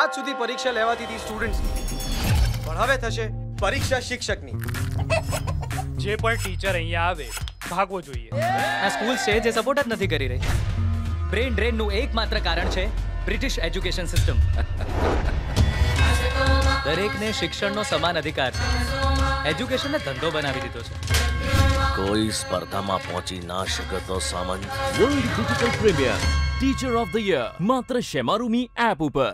આજ સુધી પરીક્ષા લેવાતી હતી સ્ટુડન્ટ્સની પણ હવે થશે પરીક્ષા શિક્ષકની. જે પણ ટીચર અહીંયા આવે ભાગવો જોઈએ. આ સ્કૂલ છે જે સપોર્ટ જ નથી કરી રહી. બ્રેન ડ્રેનનું એકમાત્ર કારણ છે બ્રિટિશ એજ્યુકેશન સિસ્ટમ દરેકને શિક્ષણનો સમાન અધિકાર. છે એજ્યુકેશનને ધંધો બનાવી દીધો છે. કોઈ સ્પર્ધામાં પહોંચી ના શકતો સામાન world digital premier teacher of the year માત્ર શેમારુમી એપ ઉપર.